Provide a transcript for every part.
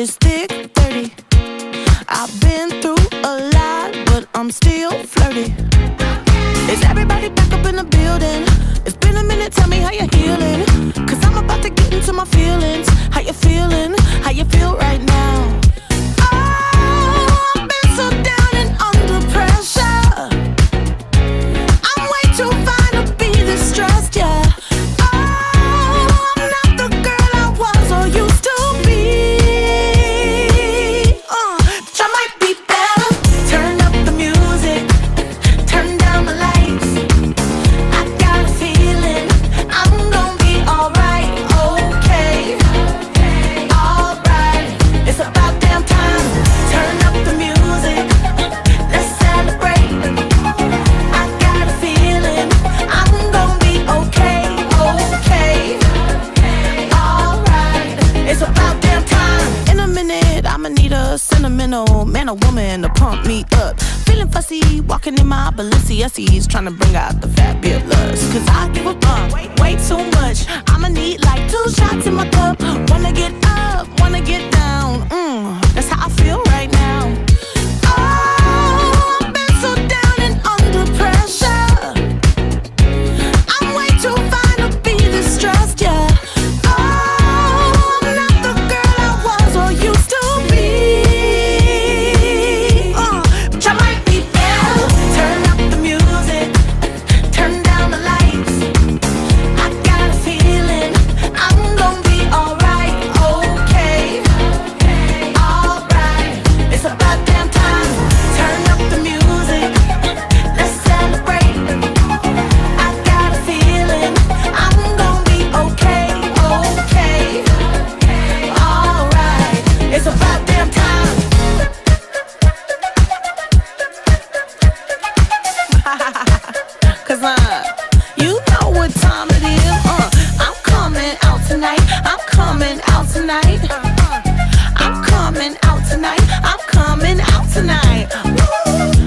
it's thick sentimental man or woman to pump me up. Feeling fussy, walking in my Balenciagas, trying to bring out the fabulous. Cause I give a fuck way too much. I'ma need like two shots in my cup. Wanna get up, wanna get down. Mm, tonight. Uh, uh. I'm coming out tonight. I'm coming out tonight. Woo.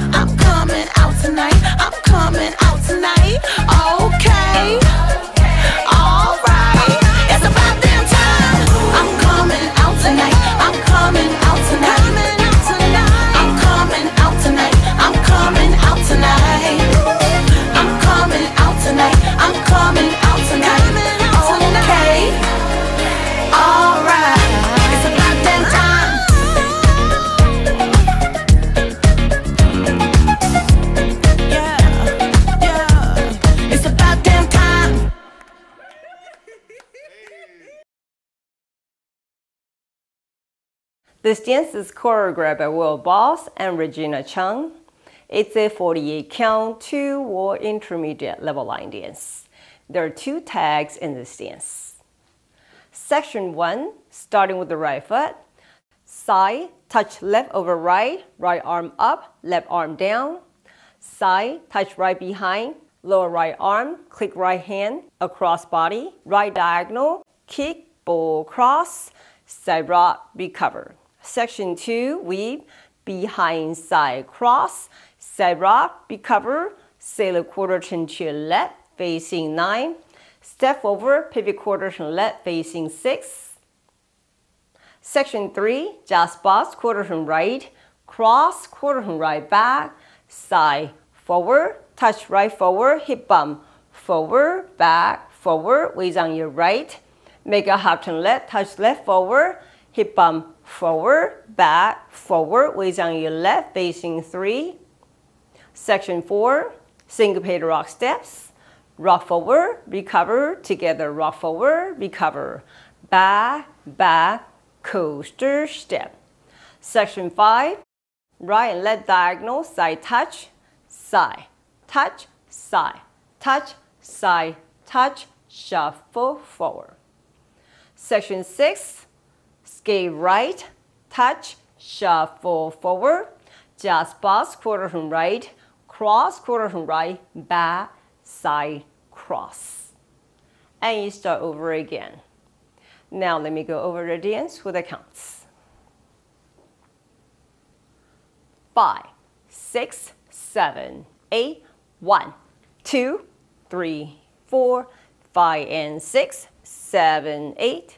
This dance is choreographed by Wil Bos and Regina Cheung. It's a 48 count, two or intermediate level line dance. There are two tags in this dance. Section 1, starting with the right foot. Side, touch left over right, right arm up, left arm down. Side, touch right behind, lower right arm, click right hand, across body, right diagonal, kick, bull cross, side rock, recover. Section 2, weave, behind side cross, side rock, recover, sailor quarter turn to your left, facing 9, step over, pivot quarter turn left, facing 6. Section 3, jazz box, quarter turn right, cross, quarter turn right back, side forward, touch right forward, hip bump, forward, back, forward, waist on your right, make a half turn left, touch left forward, hip bump, forward, back, forward, waist on your left, facing 3. Section 4, syncopated rock steps, rock forward, recover, together, rock forward, recover, back, back, coaster step. Section 5, right and left diagonal, side touch, side, touch, side, touch, side, touch, shuffle forward. Section 6, skate right, touch, shuffle forward, jazz box, quarter turn right, cross, quarter turn right, back, side, cross. And you start over again. Now let me go over the dance with the counts. Five, six, seven, eight, one, two, three, four, five, and six, seven, eight.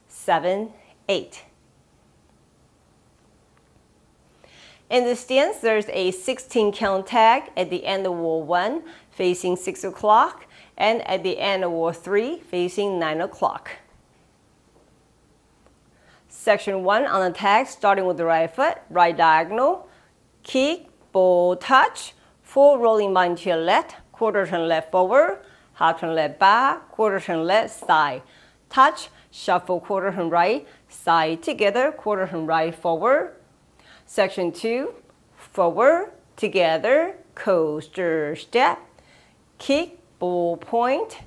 seven, eight. In the stance, there's a 16 count tag at the end of wall 1 facing 6 o'clock and at the end of wall 3 facing 9 o'clock. Section 1 on the tag starting with the right foot, right diagonal, kick, ball touch, full rolling vine to your left, quarter turn left forward, half turn left back, quarter turn left side, touch, shuffle quarter turn right, side together, quarter turn right forward. Section 2, forward, together, coaster step, kick, ball point,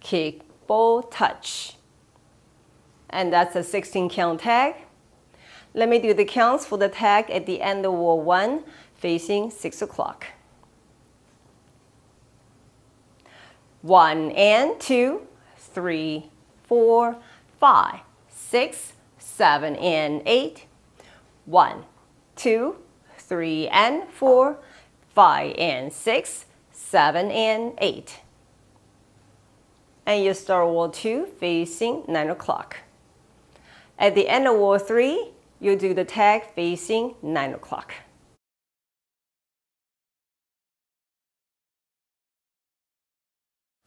kick, ball touch. And that's a 16 count tag. Let me do the counts for the tag at the end of wall 1 facing 6 o'clock. 1 and 2, 3, 4, 5, 6, 7 and 8. 1, 2, 3 and 4, 5 and 6, 7 and 8. And you start wall 2 facing 9 o'clock. At the end of wall 3, you do the tag facing 9 o'clock.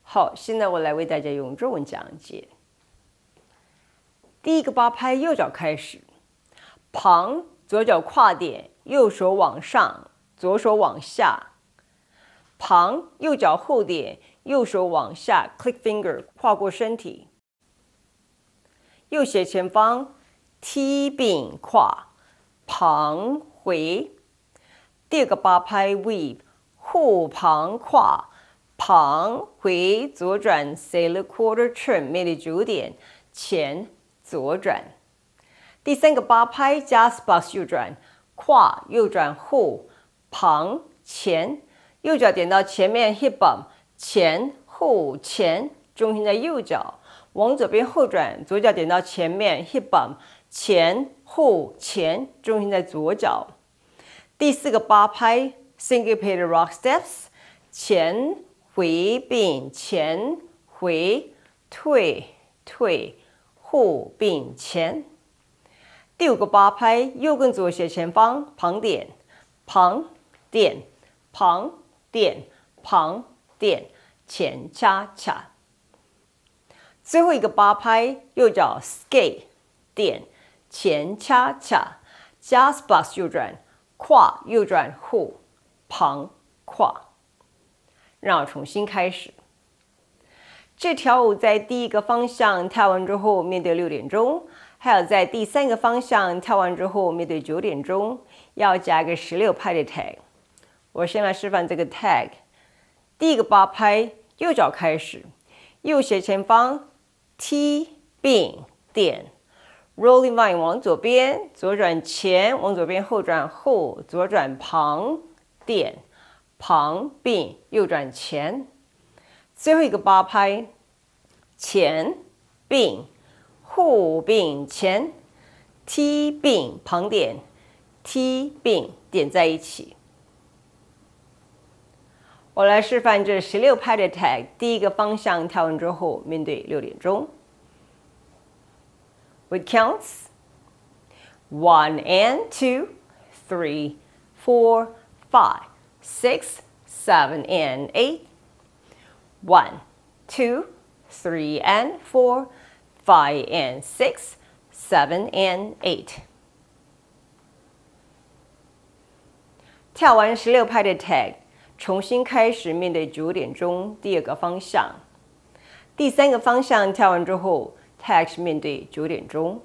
好，现在我来为大家用中文讲解。 第一个八拍，右脚开始，旁左脚跨点，右手往上，左手往下，旁右脚后点，右手往下，click finger 跨过身体，右斜前方踢并跨，旁回。第二个八拍 weave 后旁跨。旁回左转，sailor quarter turn，面对九点前左转。第三个八拍加 SPA 右转，跨右转后旁前，右脚点到前面 hip bump 前后前，重心在右脚，往左边后转，左脚点到前面 hip bump 前后前，重心在左脚。第四个八拍 syncopated rock steps 前。回并前回退退后并前。第五个八拍，右跟左斜前方旁点旁点旁点旁点前恰恰。最后一个八拍，右脚 skate 点前恰恰加 spas 右转跨右转后旁跨。让我重新开始。这条舞在第一个方向跳完之后，面对六点钟；还有在第三个方向跳完之后，面对九点钟，要加一个十六拍的 tag。我先来示范这个 tag。第一个八拍，右脚开始，右斜前方踢并点，rolling vine 往左边，左转前，往左边后转后，左转旁点。旁并右转前，最后一个八拍，前并后并前，踢并旁点，踢并点在一起。我来示范这十六拍的 tag，第一个方向跳完之后，面对六点钟。With counts one and two, three, four, five six, seven, and eight. One, two, three, and four, five, and six, seven, and eight. 跳完十六拍的 tag，重新开始面对九点钟第二个方向。第三个方向跳完之后，tag 是面对九点钟。